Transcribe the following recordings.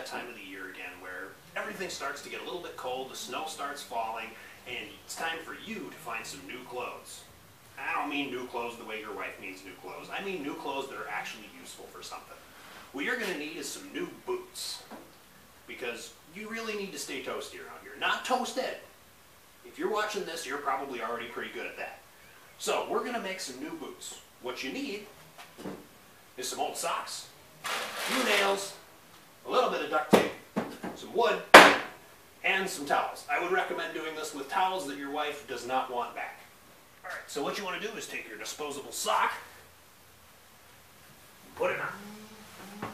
that time of the year again where everything starts to get a little bit cold, the snow starts falling, and it's time for you to find some new clothes. I don't mean new clothes the way your wife means new clothes. I mean new clothes that are actually useful for something. What you're going to need is some new boots. Because you really need to stay toasty around here. Not toasted. If you're watching this, you're probably already pretty good at that. So we're going to make some new boots. What you need is some old socks, a few nails, a little bit of duct tape, some wood, and some towels. I would recommend doing this with towels that your wife does not want back. All right, so what you want to do is take your disposable sock, put it on.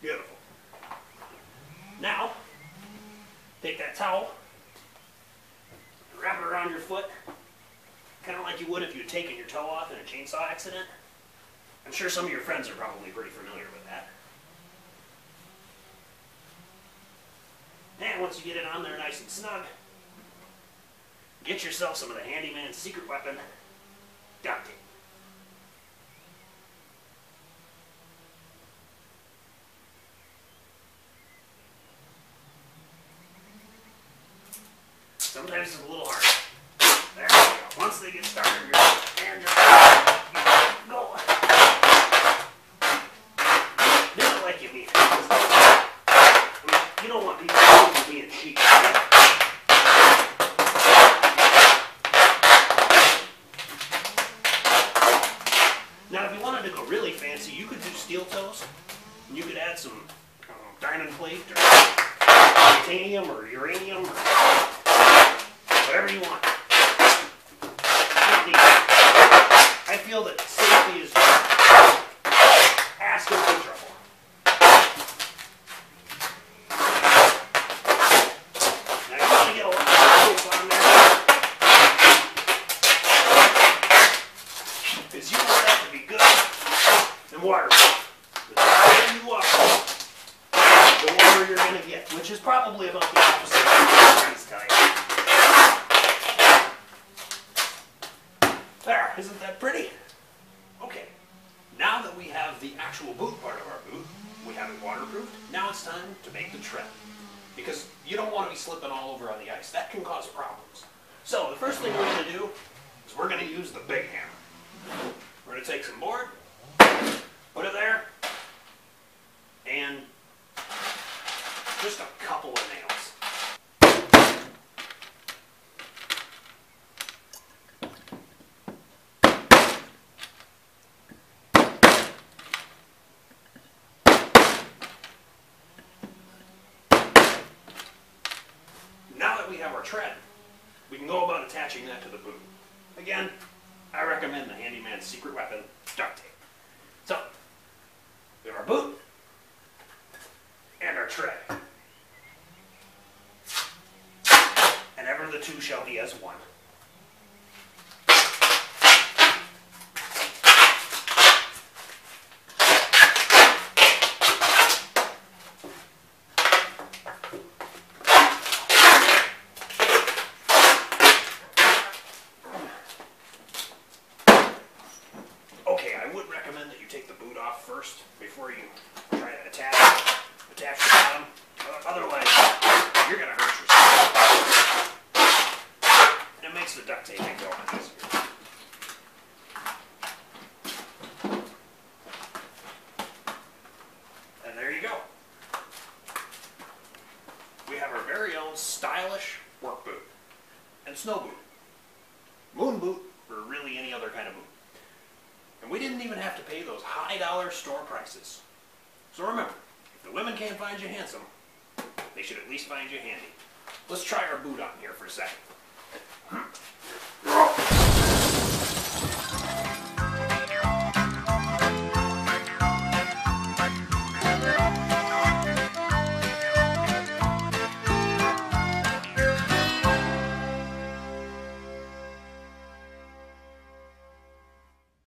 Beautiful. Now, take that towel, wrap it around your foot, kind of like you would if you had taken your toe off in a chainsaw accident. I'm sure some of your friends are probably pretty familiar with that. And once you get it on there nice and snug, get yourself some of the handyman's secret weapon, duct tape. Sometimes it's a little hard. There we go. Once they get started, your hands are go. Do it like you mean it. I mean, you don't want people Now, if you wanted to go really fancy, you could do steel toes. And you could add some I diamond plate or titanium or uranium or whatever you want. You don't need that. I feel that safety is asking for trouble. Now you want to get a lot of tape on there. Because you want that to be good and waterproof. The drier you are, the warmer you're going to get, which is probably about the opposite of your friends. There, isn't that pretty? Okay, now that we have the actual boot part of our boot, we have it waterproofed, now it's time to make the tread. Because you don't want to be slipping all over on the ice. That can cause problems. So the first thing we're going to do is we're going to use the big hammer. We're going to take some board, put it there, and just a couple of nails. Now that we have our tread, we can go about attaching that to the boot. Again, I recommend the handyman's secret weapon, duct tape. So, we have our boot and our tread. Ever the two shall be as one. Okay, I would recommend that you take the boot off first before you try to attach attach the bottom. O- Otherwise, you're gonna hurt yourself. And it makes the duct taping go on easier. And there you go. We have our very own stylish work boot and snow boot, moon boot, or really any other kind of boot. And we didn't even have to pay those high dollar store prices. So remember, if the women can't find you handsome, they should at least find you handy. Let's try our boot on here for a second.